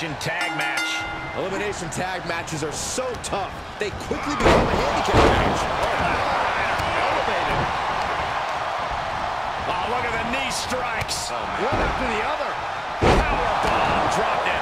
Elimination tag match. Elimination tag matches are so tough. They quickly become a handicap match. Elevated. Oh, look at the knee strikes. Oh, One after the other. Powerbomb dropped it. Incredible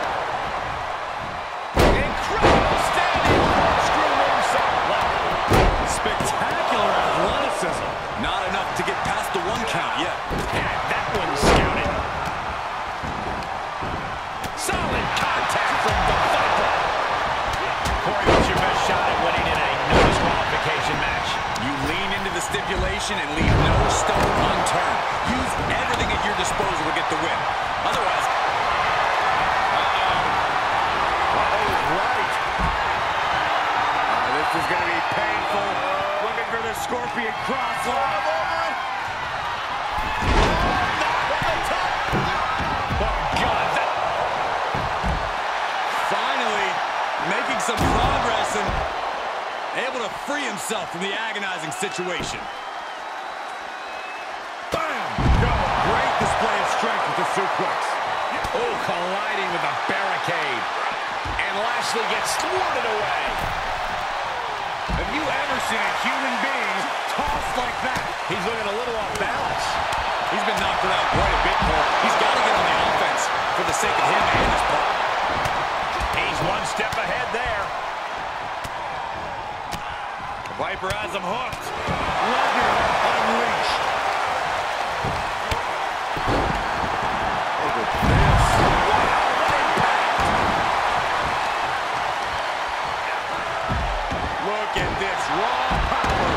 stipulation and leave no stone unturned. Use everything at your disposal to get the win. Otherwise, oh no! Oh, right. Uh, this is going to be painful. Looking for the Scorpion cross. Oh, God, finally making some progress and able to free himself from the agonizing situation. Bam! No, great display of strength with the suplex. Oh, colliding with the barricade. And Lashley gets thwarted away. Have you ever seen a human being tossed like that? He's looking a little off balance. He's been knocked around quite a bit, Cole. He's got to get on the offense for the sake of him and his partner. He's one step ahead there. The Viper has him hooked. Lesnar unleashed. Raw power.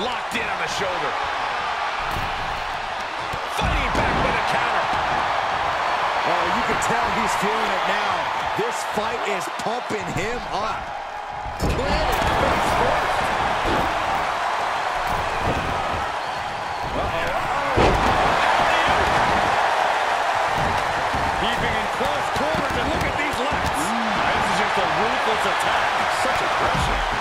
Locked in on the shoulder. Fighting back with a counter. Oh, you can tell he's feeling it now. This fight is pumping him up. Planted face first. Keeping in close quarters, and look at these lefts. This is just a ruthless attack. Such aggression.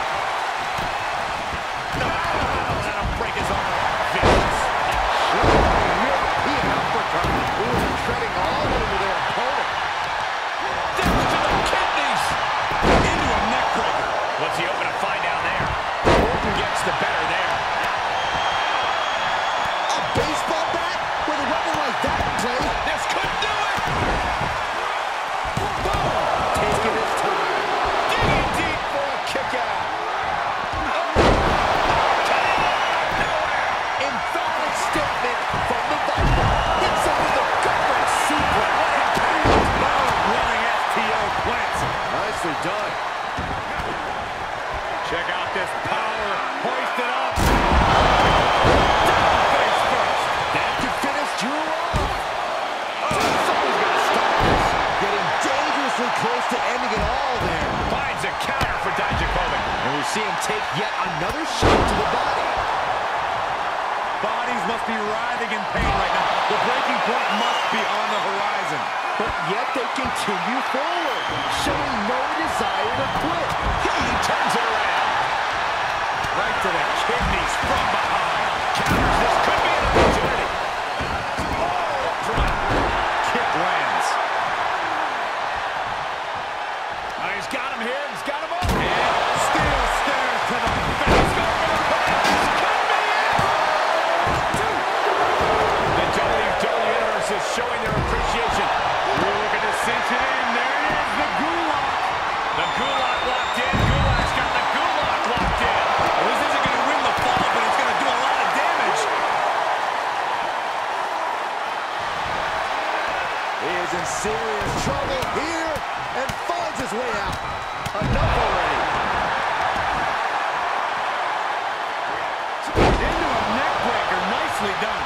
Take yet another shot to the body. Bodies must be writhing in pain right now. The breaking point must be on the horizon. But yet they continue forward, showing no desire to quit. He turns it around. Right to the kidneys from behind. Counters. This serious trouble here and finds his way out. Enough already. Into a neck breaker. Nicely done.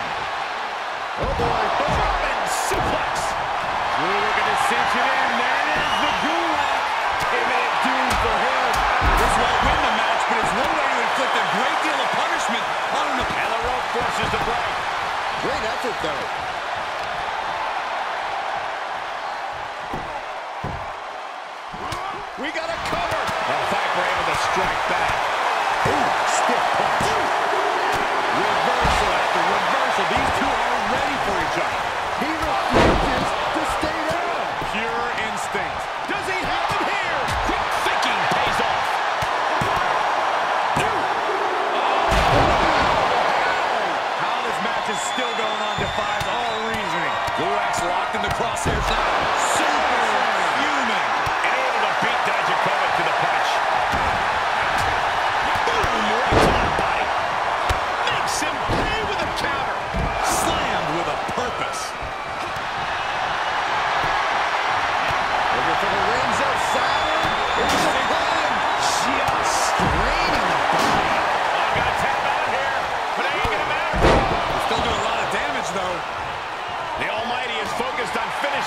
Oh boy. German suplex. We're looking to cinch it in. There it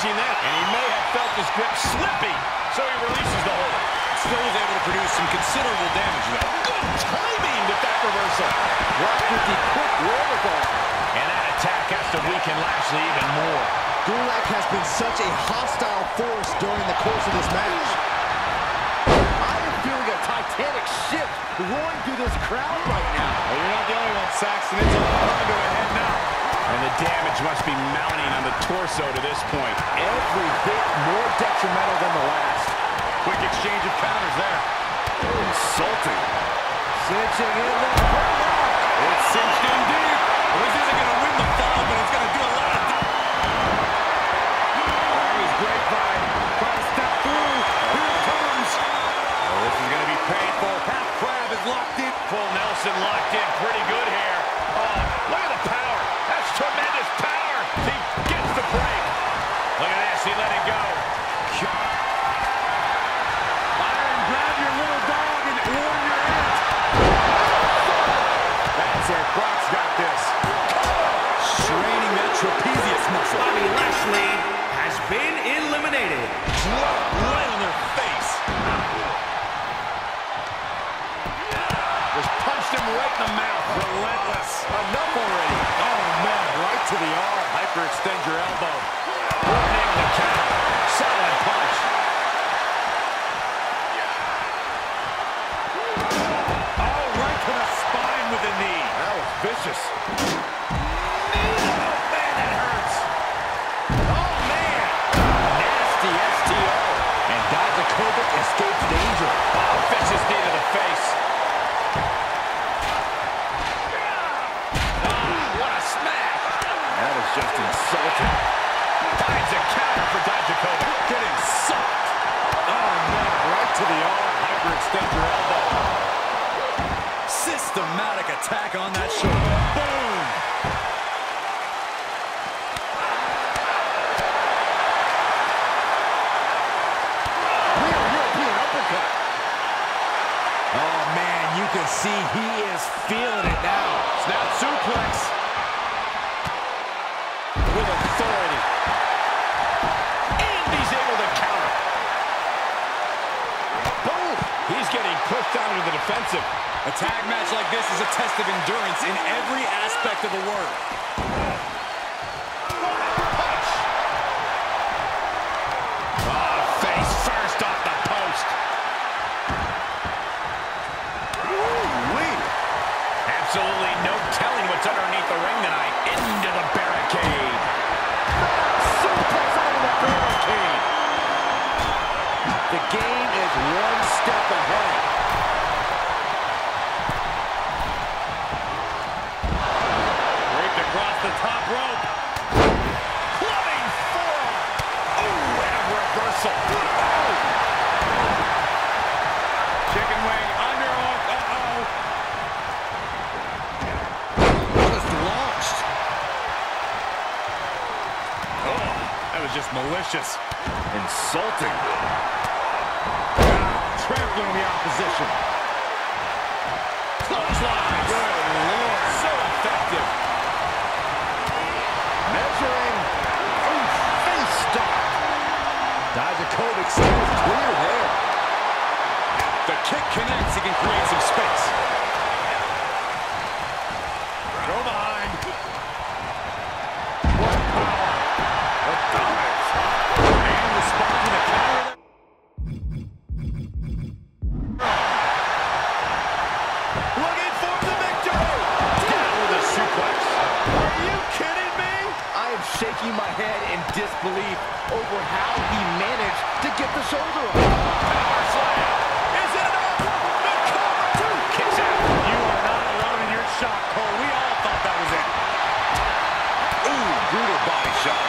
on finishing that, and he may have felt his grip slipping, so he releases the hold. Still was able to produce some considerable damage, though. Good timing with that reversal. Rock with the quick wherewithal. And that attack has to weaken Lashley even more. Gulak has been such a hostile force during the course of this match. I am feeling a titanic shift roaring through this crowd right now. Well, you're not the only one, Saxton. It's all under to a head now. And the damage must be mounting on the torso to this point. Every bit more detrimental than the last. Quick exchange of counters there. Insulting. Cinching in the It's cinched in deep. This isn't going to win the fall, but it's going to do a Straining that trapezius muscle. Bobby Lashley has been eliminated. Drop right on their face. Just punched him right in the mouth. Relentless. Enough already. Oh, man, right to the arm. Hyperextend your elbow. Opening the count. Solid punch. Oh, right to the spine with the knee. That was vicious. Face. Ah, what a smash. That is just insulting. Finds a counter for Dijakovic. Getting sucked. Oh, man, right to the arm. Hyperextend your elbow. Systematic attack on that shoulder. Boom. Real European uppercut. Oh, man, you can see he is feeling it now. Snap suplex. With authority. And he's able to counter. Boom. He's getting pushed down to the defensive. A tag match like this is a test of endurance in every aspect of the word. The game is one step ahead. Raped across the top rope. Clubbing forearm. Ooh, and a reversal. Oh. Chicken wing underhook. Uh-oh. Just launched. Oh, that was just malicious. Insulting. Trampling the opposition. Clothesline. Good Lord. So effective. Measuring. Ooh, face stop. Dijakovic stays clear there. The kick connects. He can create some space. Go behind. What power. What dominance. shaking my head in disbelief over how he managed to get the shoulder up. Power slam. Is it over? The cover two kicks out. You are not alone in your shock, Cole. We all thought that was it. Ooh, brutal body shot.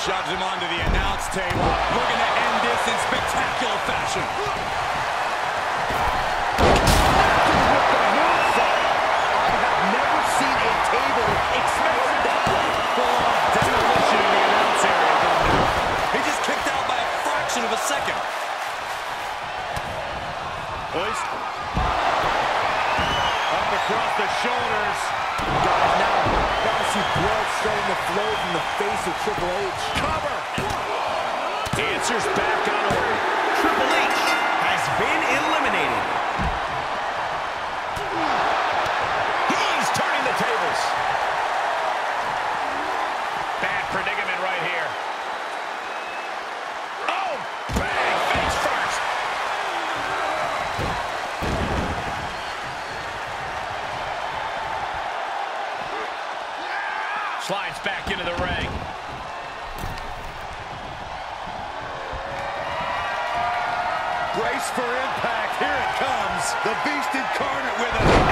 Shoves him onto the announce table. We're to end this in spectacular fashion. of a second. Hoist. Up across the shoulders. Guys, now gotta see blood starting to flow from the face of Triple H. Cover. Answers back on order. Triple H has been eliminated. He's turning the tables. Bad predicament. The Beast incarnate with us.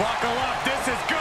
Buckle up. This is good.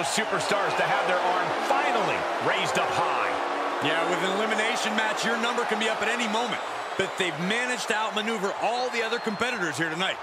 those superstars to have their arm finally raised up high. Yeah, with an elimination match, your number can be up at any moment. But they've managed to outmaneuver all the other competitors here tonight.